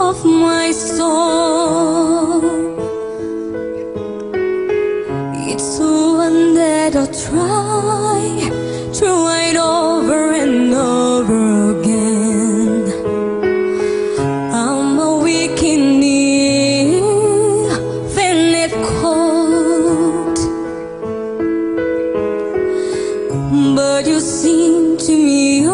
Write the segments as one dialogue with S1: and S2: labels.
S1: of my soul. It's the one that I'll try, to it over and over again. I'm a weak in knee, it cold. But you seem to me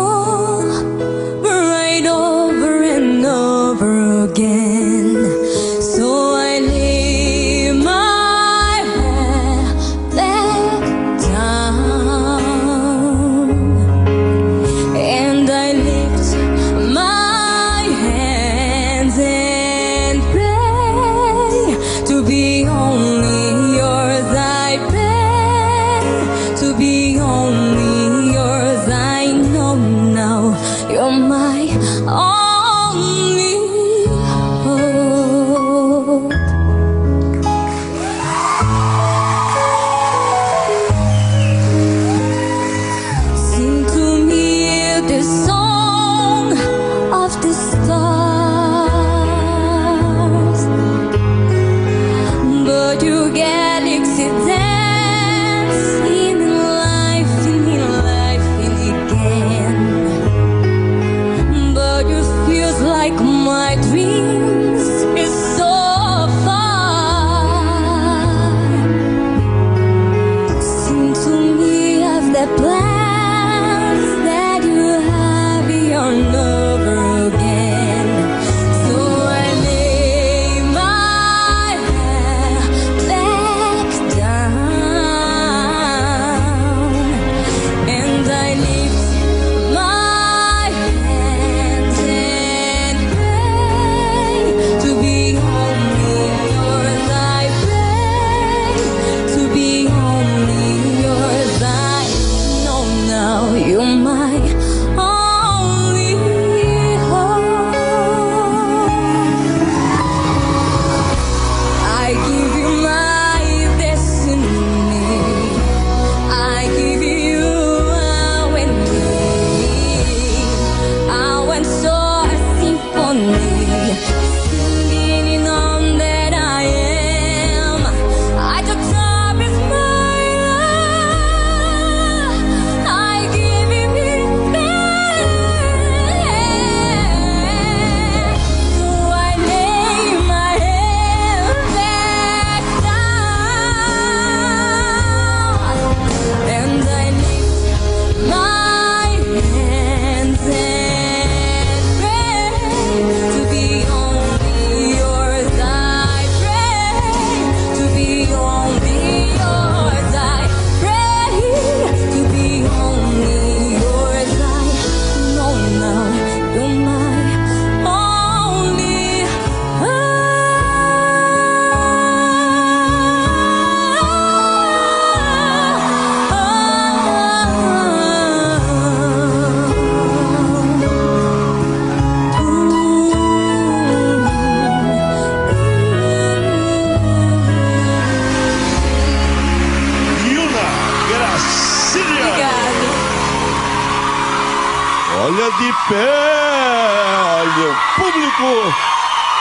S2: Olha de pé, o público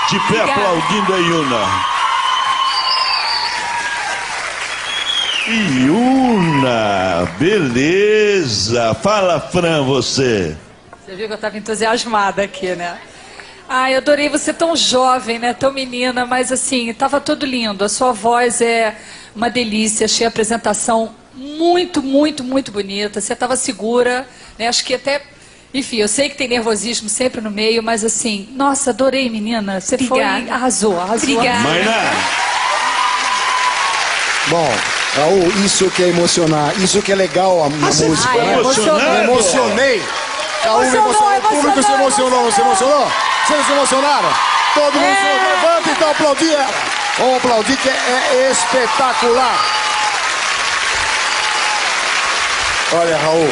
S2: de pé
S3: Obrigada.
S2: aplaudindo a Yuna. Yuna, beleza. Fala, Fran, você.
S3: Você viu que eu estava entusiasmada aqui, né? Ah, eu adorei você tão jovem, né? Tão menina, mas assim, estava tudo lindo. A sua voz é uma delícia. Achei a apresentação muito, muito, muito bonita. Você estava segura, né? Acho que até. Enfim, eu sei que tem nervosismo sempre no meio, mas assim, nossa, adorei, menina. Você foi.
S4: Obrigada.
S3: Arrasou, arrasou.
S4: Obrigada.
S2: Mainá,
S5: Bom, Raul, isso que é emocionar, isso que é legal a, música.
S2: ficou
S3: Ah, é,
S5: né?
S2: emocionado?
S5: Me emocionei. Raul, me
S3: Emocionou,
S5: emocionou. O público se
S3: emocionou.
S5: Você emocionou? Vocês se emocionaram? Todo mundo se
S3: É.
S5: levanta então aplaudir ela. Vamos aplaudir que é espetacular. Olha, Raul,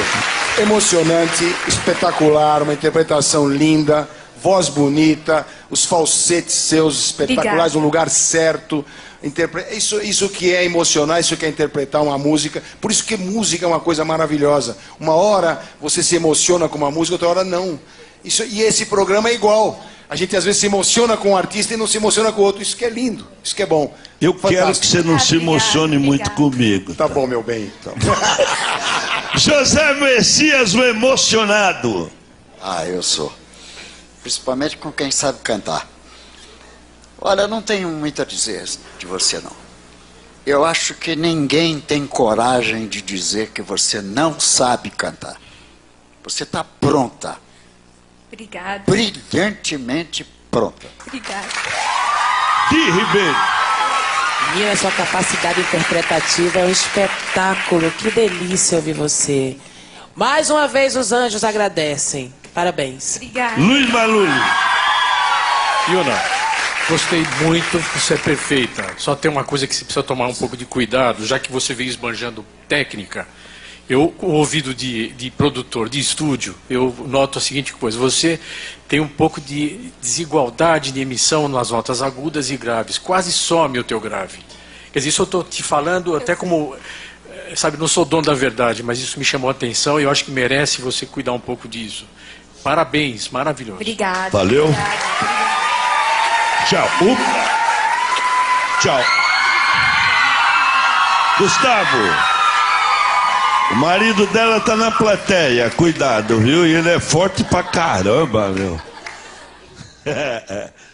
S5: emocionante, espetacular, uma interpretação linda, voz bonita, os falsetes seus espetaculares,
S4: Obrigada.
S5: no lugar certo. Interpre- Isso, isso que é emocionar, isso que é interpretar uma música. Por isso que música é uma coisa maravilhosa. Uma hora você se emociona com uma música, outra hora não. Isso, e esse programa é igual. A gente às vezes se emociona com um artista e não se emociona com o outro. Isso que é lindo, isso que é bom.
S2: Eu quero que
S5: Fantástico.
S2: você não se
S3: Obrigada,
S2: emocione muito
S3: obrigada.
S2: comigo.
S5: Tá bom, meu bem.
S2: José Messias, o emocionado.
S4: Ah, eu sou. Principalmente com quem sabe cantar. Olha, eu não tenho muito a dizer de você, não. Eu acho que ninguém tem coragem de dizer que você não sabe cantar. Você está pronta,
S3: Obrigada.
S4: brilhantemente pronta.
S3: Obrigada.
S2: Di Ribeiro.
S6: Menina, sua capacidade interpretativa é um espetáculo. Que delícia ouvir você. Mais uma vez os anjos agradecem. Parabéns.
S3: Obrigada.
S2: Luiz Maluli.
S7: Fiona, gostei muito, você é perfeita. Só tem uma coisa que você precisa tomar um pouco de cuidado, já que você veio esbanjando técnica. Eu, com o ouvido de, de produtor, de estúdio, eu noto a seguinte coisa: você tem um pouco de desigualdade de emissão nas notas agudas e graves. Quase some o teu grave. Quer dizer, isso eu estou te falando até como. eh, Sabe, não sou dono da verdade, mas isso me chamou a atenção e eu acho que merece você cuidar um pouco disso. Parabéns, maravilhoso.
S3: Obrigada.
S2: Valeu.
S3: Obrigada.
S2: Tchau. Up. Tchau. Gustavo. O marido dela tá na plateia. Cuidado, viu? E ele é forte pra caramba, meu.